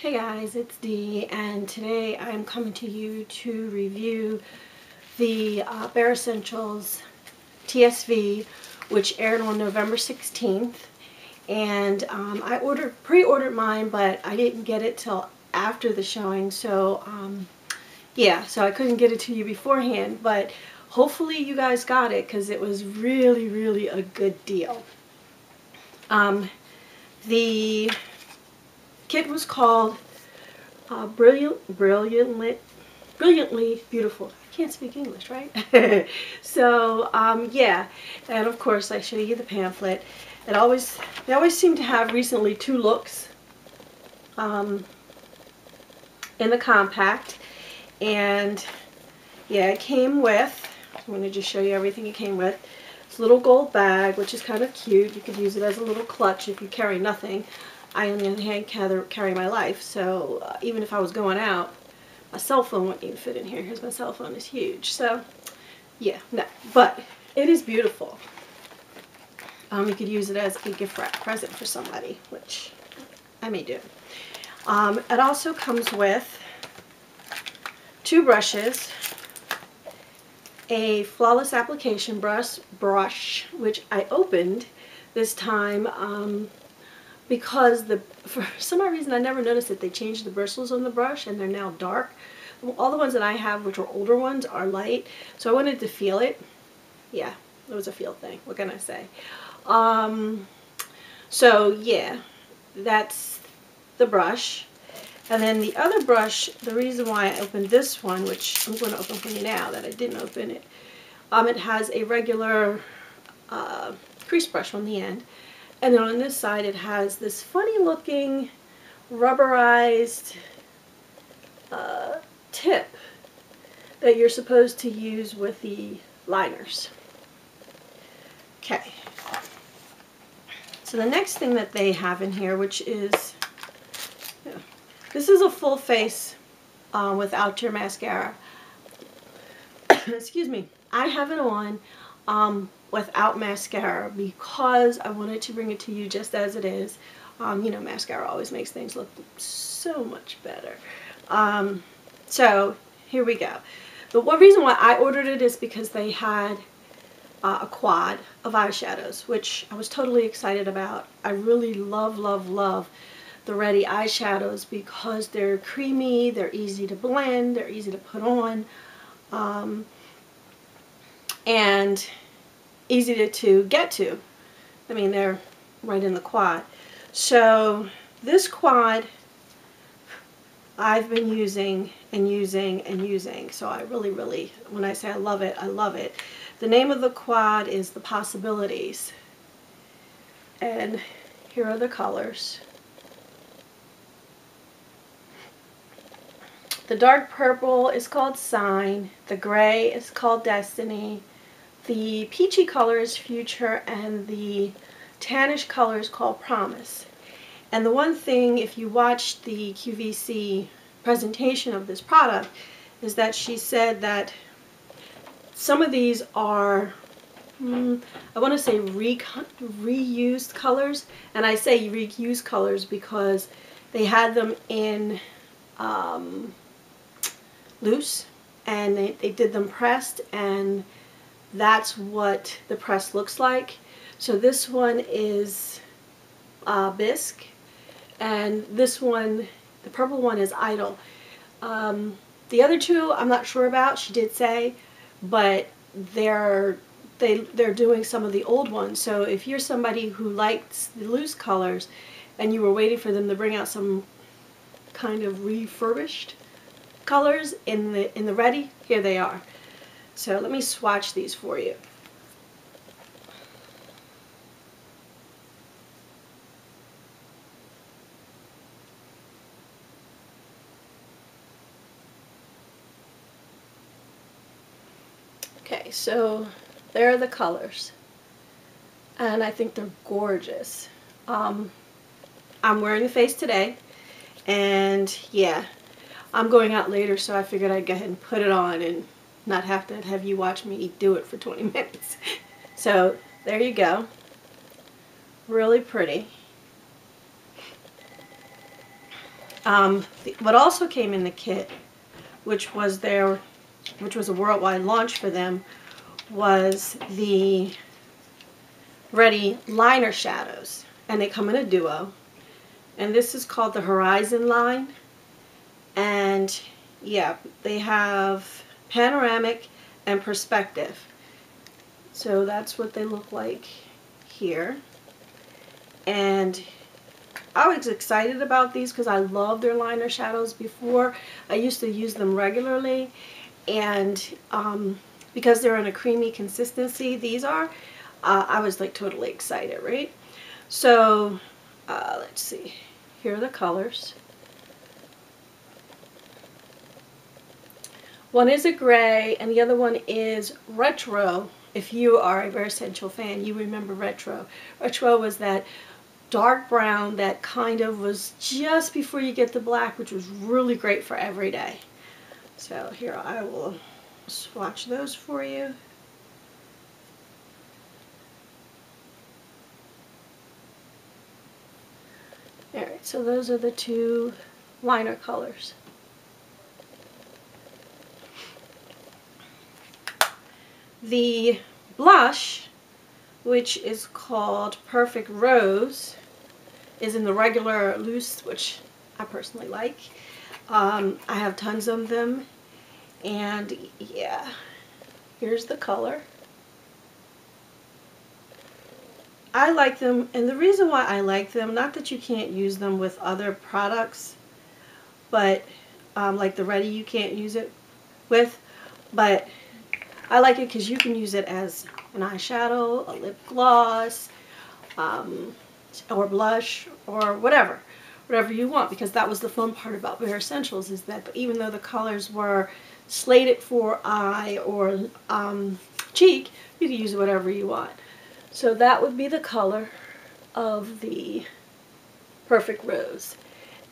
Hey guys, it's Dee and today I'm coming to you to review the uh, Bare Escentuals TSV which aired on November 16th and um, I ordered pre-ordered mine but I didn't get it till after the showing so um, yeah so I couldn't get it to you beforehand but hopefully you guys got it because it was really really a good deal. Um, the kit was called uh, Brilliant, Brilliantly, Brilliantly Beautiful. I can't speak English, right? so, um, yeah, and of course I show you the pamphlet. It always, they always seem to have recently two looks um, in the compact. And, yeah, it came with, I'm going to just show you everything it came with. This little gold bag, which is kind of cute. You could use it as a little clutch if you carry nothing. I, on the other hand, carry my life, so uh, even if I was going out, my cell phone wouldn't even fit in here. because my cell phone. is huge. So, yeah, no. But it is beautiful. Um, you could use it as a gift wrap present for somebody, which I may do. Um, it also comes with two brushes, a flawless application brush, brush which I opened this time um, because the for some odd reason I never noticed that they changed the bristles on the brush and they're now dark. All the ones that I have, which are older ones, are light. So I wanted to feel it. Yeah, it was a feel thing. What can I say? Um, so yeah, that's the brush. And then the other brush, the reason why I opened this one, which I'm going to open for you now that I didn't open it, um, it has a regular uh, crease brush on the end. And then on this side it has this funny looking rubberized uh, tip that you're supposed to use with the liners. Okay. So the next thing that they have in here, which is, yeah, this is a full face uh, without your mascara. Excuse me. I have it on. Um, without mascara because I wanted to bring it to you just as it is. Um, you know, mascara always makes things look so much better. Um, so, here we go. The one reason why I ordered it is because they had uh, a quad of eyeshadows, which I was totally excited about. I really love, love, love the Ready eyeshadows because they're creamy, they're easy to blend, they're easy to put on. Um, and easy to, to get to. I mean, they're right in the quad. So this quad I've been using and using and using. So I really, really, when I say I love it, I love it. The name of the quad is The Possibilities. And here are the colors. The dark purple is called Sign. The gray is called Destiny. The peachy color is Future and the tannish color is called Promise. And the one thing, if you watched the QVC presentation of this product, is that she said that some of these are, mm, I want to say re reused colors. And I say reused colors because they had them in um, loose and they, they did them pressed and that's what the press looks like. So this one is uh, bisque, and this one, the purple one is idle. Um, the other two I'm not sure about, she did say, but they're they they're doing some of the old ones. So if you're somebody who likes the loose colors and you were waiting for them to bring out some kind of refurbished colors in the in the ready, here they are. So let me swatch these for you. Okay, so there are the colors. And I think they're gorgeous. Um, I'm wearing the face today. And yeah, I'm going out later, so I figured I'd go ahead and put it on and not have to have you watch me do it for 20 minutes. So there you go. Really pretty. Um, what also came in the kit, which was their, which was a worldwide launch for them, was the Ready liner shadows, and they come in a duo. And this is called the Horizon line, and yeah, they have panoramic and perspective. So that's what they look like here. And I was excited about these because I love their liner shadows before. I used to use them regularly and um, because they're in a creamy consistency, these are, uh, I was like totally excited, right? So uh, let's see, here are the colors. One is a gray and the other one is retro. If you are a Escentual fan, you remember retro. Retro was that dark brown that kind of was just before you get the black, which was really great for every day. So here I will swatch those for you. Alright, so those are the two liner colors. The blush, which is called Perfect Rose, is in the regular loose, which I personally like. Um, I have tons of them, and yeah, here's the color. I like them, and the reason why I like them, not that you can't use them with other products, but um, like the Ready you can't use it with, but I like it because you can use it as an eyeshadow, a lip gloss, um, or blush, or whatever. Whatever you want, because that was the fun part about Bare Escentuals is that even though the colors were slated for eye or um, cheek, you can use whatever you want. So that would be the color of the Perfect Rose.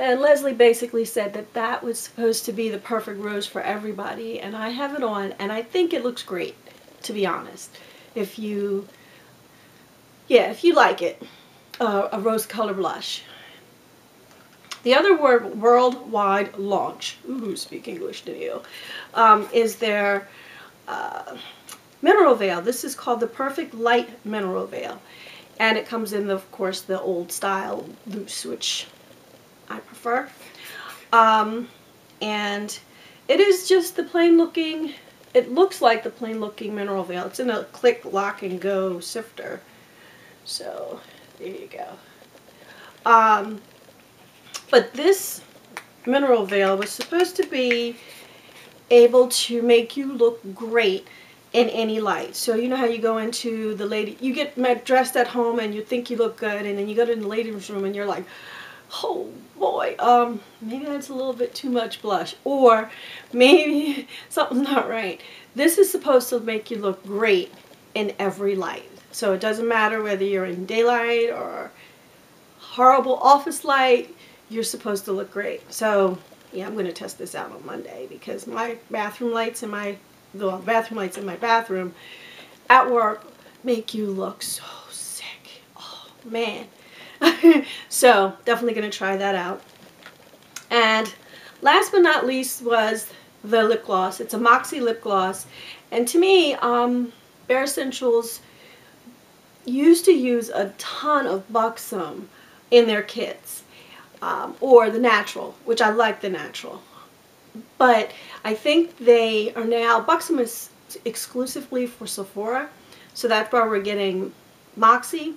And Leslie basically said that that was supposed to be the perfect rose for everybody. And I have it on, and I think it looks great, to be honest. If you, yeah, if you like it, uh, a rose color blush. The other word, worldwide launch, ooh, speak English to you, um, is their uh, mineral veil. This is called the Perfect Light Mineral Veil. And it comes in, the, of course, the old style loose, which I prefer. Um, and it is just the plain looking, it looks like the plain looking mineral veil. It's in a click, lock, and go sifter. So, there you go. Um, but this mineral veil was supposed to be able to make you look great in any light. So you know how you go into the lady, you get dressed at home and you think you look good and then you go to the ladies room and you're like, oh boy, um, maybe that's a little bit too much blush or maybe something's not right. This is supposed to make you look great in every light. So it doesn't matter whether you're in daylight or horrible office light, you're supposed to look great. So yeah, I'm going to test this out on Monday because my bathroom lights in my the bathroom lights in my bathroom at work make you look so sick. Oh man. so definitely going to try that out. And last but not least was the lip gloss. It's a Moxie lip gloss. And to me, um, Bare Escentuals used to use a ton of Buxom in their kits. Um, or the natural, which I like the natural. But I think they are now, Buxom is exclusively for Sephora. So that's why we're getting Moxie.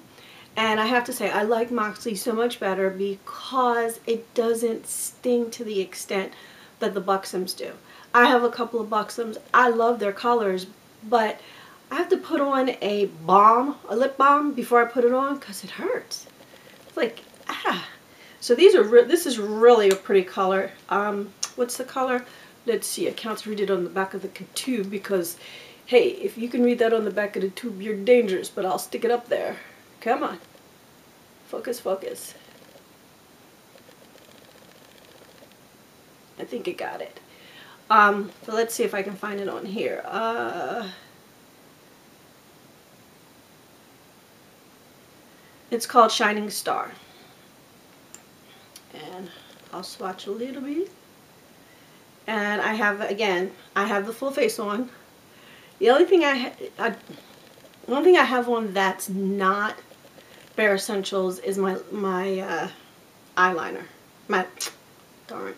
And I have to say, I like Moxie so much better because it doesn't sting to the extent that the Buxoms do. I have a couple of Buxoms. I love their colors, but I have to put on a balm, a lip balm, before I put it on because it hurts. It's like, ah. So these are, this is really a pretty color. Um, what's the color? Let's see, I can't read it on the back of the tube because, hey, if you can read that on the back of the tube, you're dangerous, but I'll stick it up there. Come on. Focus, focus. I think it got it. Um, let's see if I can find it on here. Uh, it's called Shining Star. And I'll swatch a little bit. And I have, again, I have the full face on. The only thing I, I one thing I have on that's not Bare Escentuals is my, my uh, eyeliner. My, darn,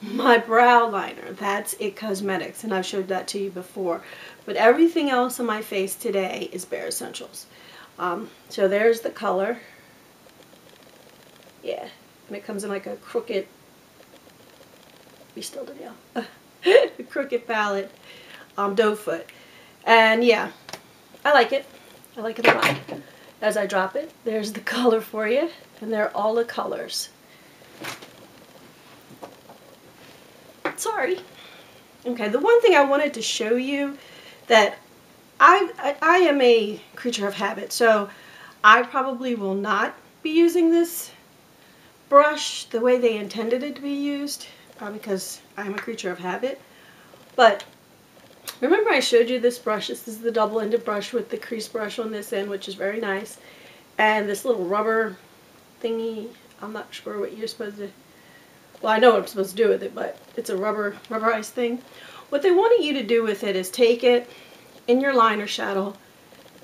my brow liner. That's It Cosmetics, and I've showed that to you before. But everything else on my face today is Bare Escentuals. Um, so there's the color. Yeah, and it comes in like a crooked, be still Danielle, a crooked palette, um, doe foot. And yeah, I like it. I like it a lot. As I drop it, there's the color for you, and they're all the colors. Sorry. Okay, the one thing I wanted to show you that I, I, I am a creature of habit, so I probably will not be using this brush the way they intended it to be used, probably because I'm a creature of habit. But remember I showed you this brush, this is the double-ended brush with the crease brush on this end, which is very nice. And this little rubber thingy, I'm not sure what you're supposed to, well I know what I'm supposed to do with it, but it's a rubber, rubberized thing. What they wanted you to do with it is take it in your liner shadow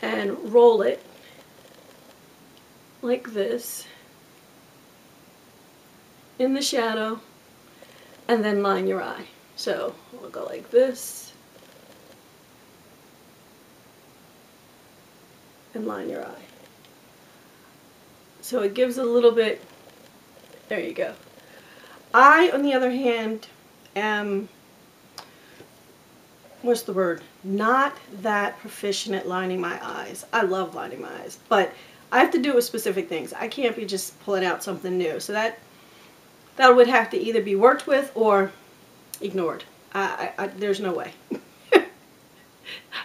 and roll it like this in the shadow and then line your eye. So we'll go like this and line your eye. So it gives a little bit, there you go. I, on the other hand, am, what's the word, not that proficient at lining my eyes. I love lining my eyes, but I have to do it with specific things. I can't be just pulling out something new. So that that would have to either be worked with or ignored. I, I, I there's no way.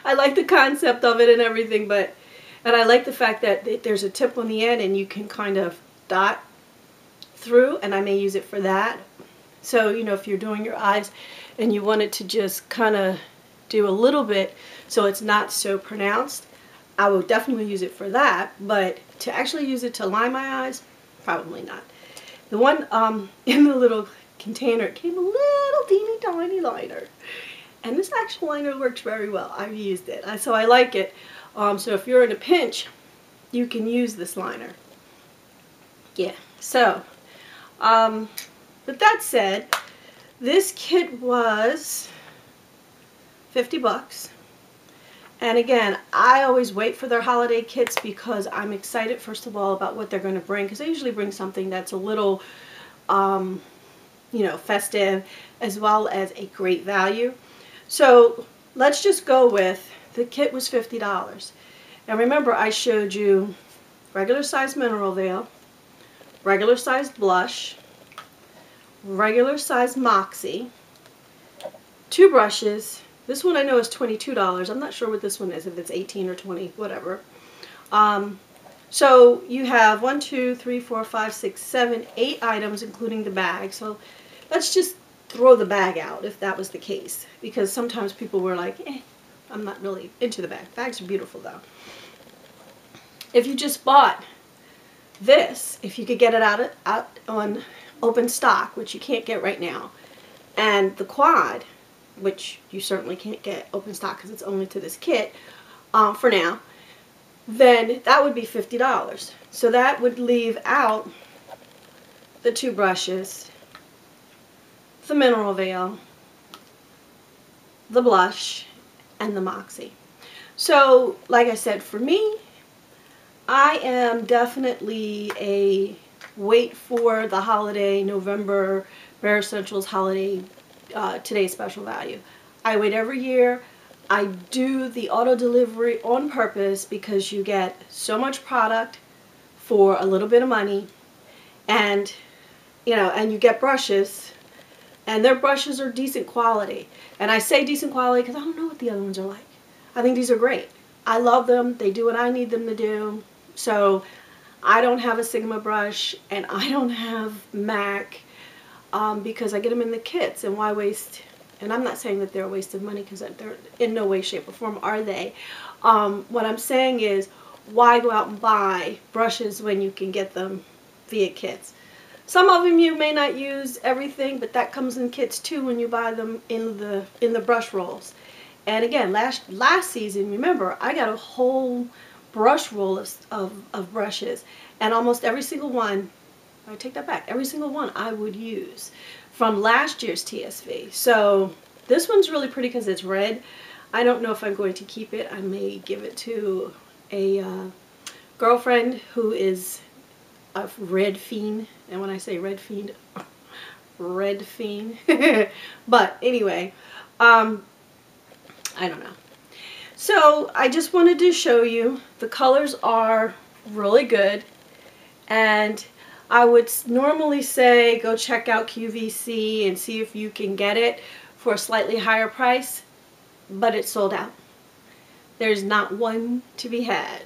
I like the concept of it and everything, but and I like the fact that there's a tip on the end and you can kind of dot through, and I may use it for that. So, you know, if you're doing your eyes and you want it to just kind of do a little bit so it's not so pronounced, I will definitely use it for that, but to actually use it to line my eyes, probably not. The one um, in the little container came a little teeny tiny liner. And this actual liner works very well. I've used it, so I like it. Um, so if you're in a pinch, you can use this liner. Yeah, so, um, with that said, this kit was 50 bucks. And again, I always wait for their holiday kits because I'm excited, first of all, about what they're going to bring. Because they usually bring something that's a little, um, you know, festive, as well as a great value. So let's just go with, the kit was $50. And remember, I showed you regular size mineral veil, regular sized blush, regular size Moxie, two brushes, this one I know is $22. I'm not sure what this one is, if it's 18 or 20, whatever. Um, so you have one, two, three, four, five, six, seven, eight items, including the bag. So let's just throw the bag out if that was the case. Because sometimes people were like, eh, I'm not really into the bag. Bags are beautiful though. If you just bought this, if you could get it out, out on open stock, which you can't get right now, and the quad, which you certainly can't get open stock because it's only to this kit um, for now, then that would be $50. So that would leave out the two brushes, the mineral veil, the blush, and the Moxie. So, like I said, for me, I am definitely a wait for the holiday, November, Bare Escentuals holiday uh, today's special value. I wait every year. I do the auto delivery on purpose because you get so much product for a little bit of money and you know and you get brushes and their brushes are decent quality. And I say decent quality because I don't know what the other ones are like. I think these are great. I love them. They do what I need them to do. So I don't have a Sigma brush and I don't have MAC um, because I get them in the kits and why waste and I'm not saying that they're a waste of money because they're in no way shape or form are they. Um, what I'm saying is why go out and buy brushes when you can get them via kits Some of them you may not use everything, but that comes in kits too when you buy them in the in the brush rolls. And again, last last season, remember, I got a whole brush roll of, of, of brushes, and almost every single one, I take that back, every single one I would use from last year's TSV. So this one's really pretty because it's red. I don't know if I'm going to keep it. I may give it to a uh, girlfriend who is a red fiend. And when I say red fiend, red fiend. but anyway, um, I don't know. So I just wanted to show you the colors are really good and I would normally say go check out QVC and see if you can get it for a slightly higher price but it's sold out. There's not one to be had.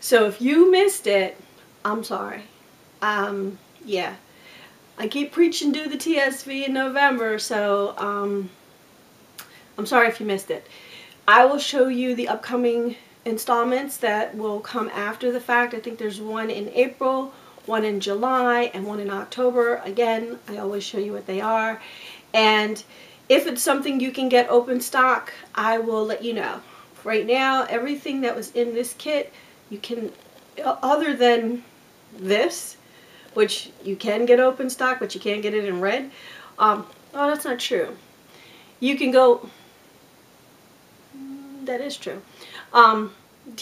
So if you missed it, I'm sorry. Um, yeah. I keep preaching do the TSV in November, so um, I'm sorry if you missed it. I will show you the upcoming installments that will come after the fact. I think there's one in April, one in July, and one in October. Again, I always show you what they are. And if it's something you can get open stock, I will let you know. Right now, everything that was in this kit, you can, other than this, which you can get open stock, but you can't get it in red. Um, oh, that's not true. You can go, mm, that is true. Um,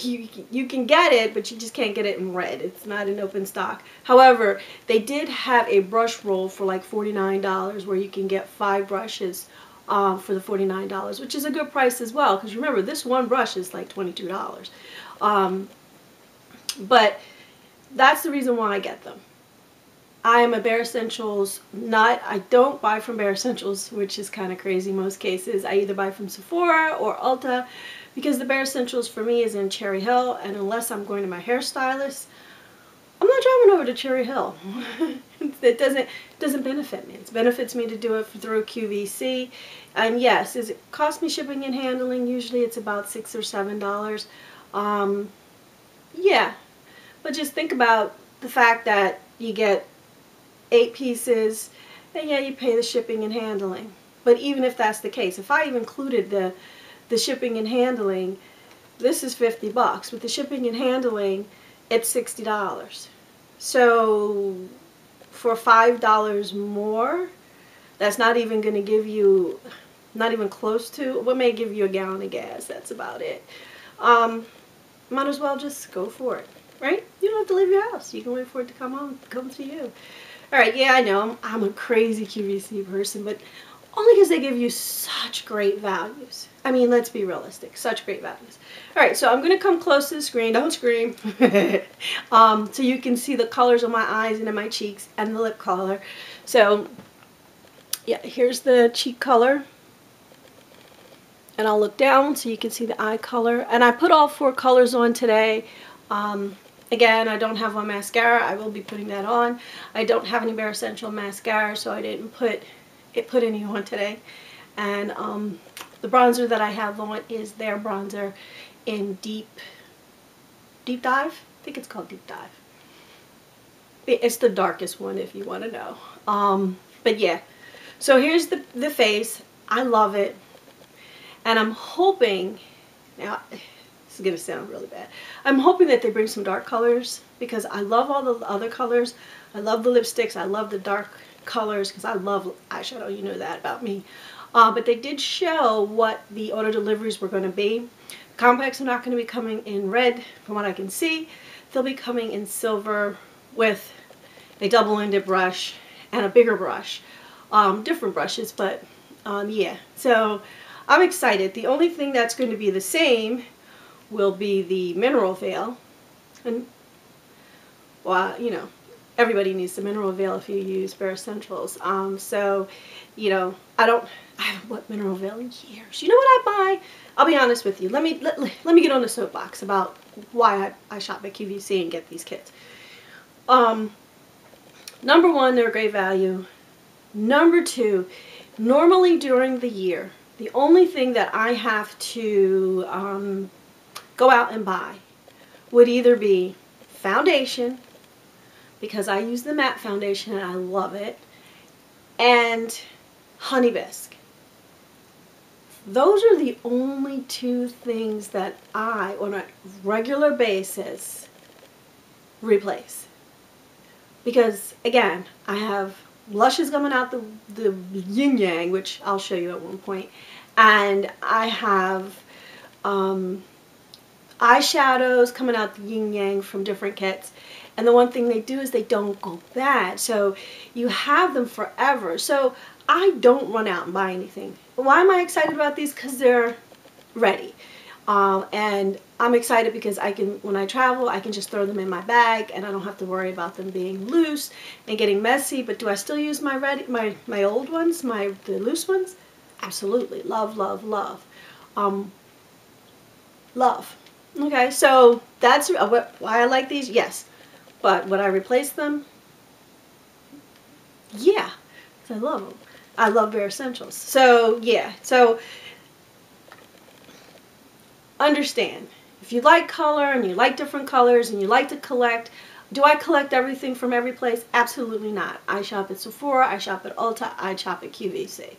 you, you can get it, but you just can't get it in red. It's not in open stock. However, they did have a brush roll for like $49 where you can get five brushes uh, for the $49, which is a good price as well. Because remember, this one brush is like $22. Um, but that's the reason why I get them. I am a Bare Escentuals nut. I don't buy from Bare Escentuals, which is kind of crazy most cases. I either buy from Sephora or Ulta because the Bare Escentuals for me is in Cherry Hill and unless I'm going to my hairstylist, I'm not driving over to Cherry Hill. it doesn't doesn't benefit me. It benefits me to do it through QVC. And yes, is it cost me shipping and handling? Usually it's about six or seven dollars. Um, yeah, but just think about the fact that you get eight pieces, and yeah, you pay the shipping and handling. But even if that's the case, if I even included the the shipping and handling, this is 50 bucks. With the shipping and handling, it's $60. So for $5 more, that's not even going to give you, not even close to, what may give you a gallon of gas. That's about it. Um, might as well just go for it, right? You don't have to leave your house. You can wait for it to come on, come to you. All right, yeah, I know I'm a crazy QVC person, but only because they give you such great values. I mean, let's be realistic. Such great values. All right, so I'm going to come close to the screen. Don't scream. um, so you can see the colors on my eyes and in my cheeks and the lip color. So, yeah, here's the cheek color. And I'll look down so you can see the eye color. And I put all four colors on today. Um, again, I don't have one mascara. I will be putting that on. I don't have any Bare Escentual mascara, so I didn't put it put any on today. And um, the bronzer that I have on is their bronzer in Deep, Deep Dive? I think it's called Deep Dive. It's the darkest one if you want to know. Um, but yeah, so here's the, the face. I love it. And I'm hoping, now is going to sound really bad. I'm hoping that they bring some dark colors because I love all the other colors. I love the lipsticks. I love the dark colors because I love eyeshadow. You know that about me. Uh, but they did show what the auto deliveries were going to be. Compacts are not going to be coming in red from what I can see. They'll be coming in silver with a double-ended brush and a bigger brush. Um, different brushes, but um, yeah. So I'm excited. The only thing that's going to be the same will be the mineral veil. And, well, you know, everybody needs the mineral veil if you use Bare Escentuals. Um, so, you know, I don't, I haven't bought mineral veil in years. You know what I buy? I'll be honest with you. Let me, let, let me get on the soapbox about why I, I shop at QVC and get these kits. Um, number one, they're great value. Number two, normally during the year, the only thing that I have to um, go out and buy would either be foundation, because I use the matte foundation and I love it, and Honey Bisque. Those are the only two things that I, on a regular basis, replace. Because, again, I have blushes coming out the, the yin yang, which I'll show you at one point, and I have um, eyeshadows coming out the yin yang from different kits. And the one thing they do is they don't go bad. So you have them forever. So I don't run out and buy anything. Why am I excited about these? Because they're ready. Um, and I'm excited because I can, when I travel, I can just throw them in my bag and I don't have to worry about them being loose and getting messy. But do I still use my ready, my, my old ones, my the loose ones? Absolutely. Love, love, love. Um, love. Okay, so that's why I like these. Yes. But would I replace them? Yeah. I love them. I love Bare Escentuals. So, yeah. So, understand. If you like color and you like different colors and you like to collect, do I collect everything from every place? Absolutely not. I shop at Sephora, I shop at Ulta, I shop at QVC.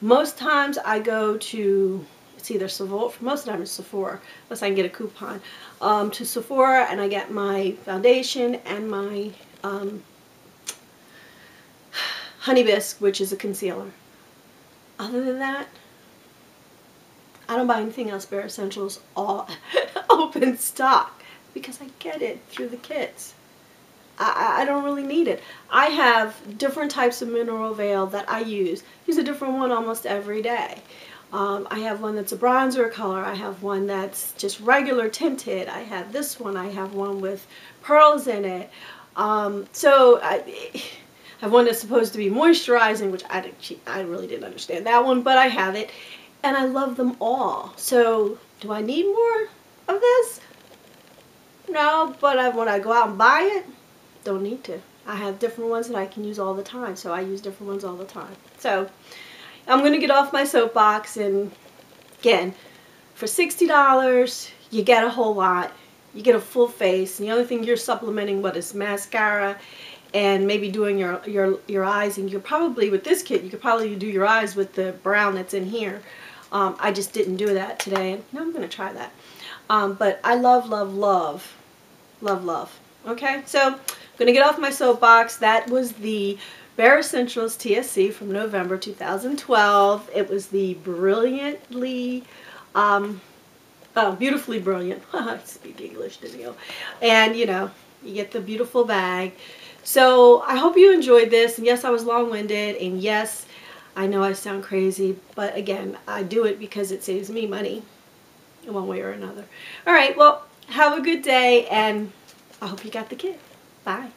Most times I go to, it's either Sephora, most of the time it's Sephora, unless I can get a coupon, um, to Sephora and I get my foundation and my um, Honey Bisque, which is a concealer. Other than that, I don't buy anything else Bare Escentuals all open stock because I get it through the kits. I, I don't really need it. I have different types of mineral veil that I use. Use a different one almost every day. Um, I have one that's a bronzer color. I have one that's just regular tinted. I have this one. I have one with pearls in it. Um, so I, have one that's supposed to be moisturizing, which I, I really didn't understand that one, but I have it. And I love them all. So do I need more of this? No, but I, when I go out and buy it, don't need to. I have different ones that I can use all the time, so I use different ones all the time. So I'm going to get off my soapbox and again, for $60, you get a whole lot. You get a full face, and the only thing you're supplementing what is mascara and maybe doing your, your, your eyes. And you're probably, with this kit, you could probably do your eyes with the brown that's in here. Um, I just didn't do that today. No, I'm going to try that. Um, but I love, love, love, love, love. Okay, so I'm going to get off my soapbox. That was the Bare Escentuals TSV from November 2012. It was the brilliantly, um, oh, beautifully brilliant. I speak English, you? And, you know, you get the beautiful bag. So I hope you enjoyed this. And yes, I was long-winded. And yes, I know I sound crazy. But again, I do it because it saves me money in one way or another. All right, well, have a good day. And I hope you got the kit. Bye.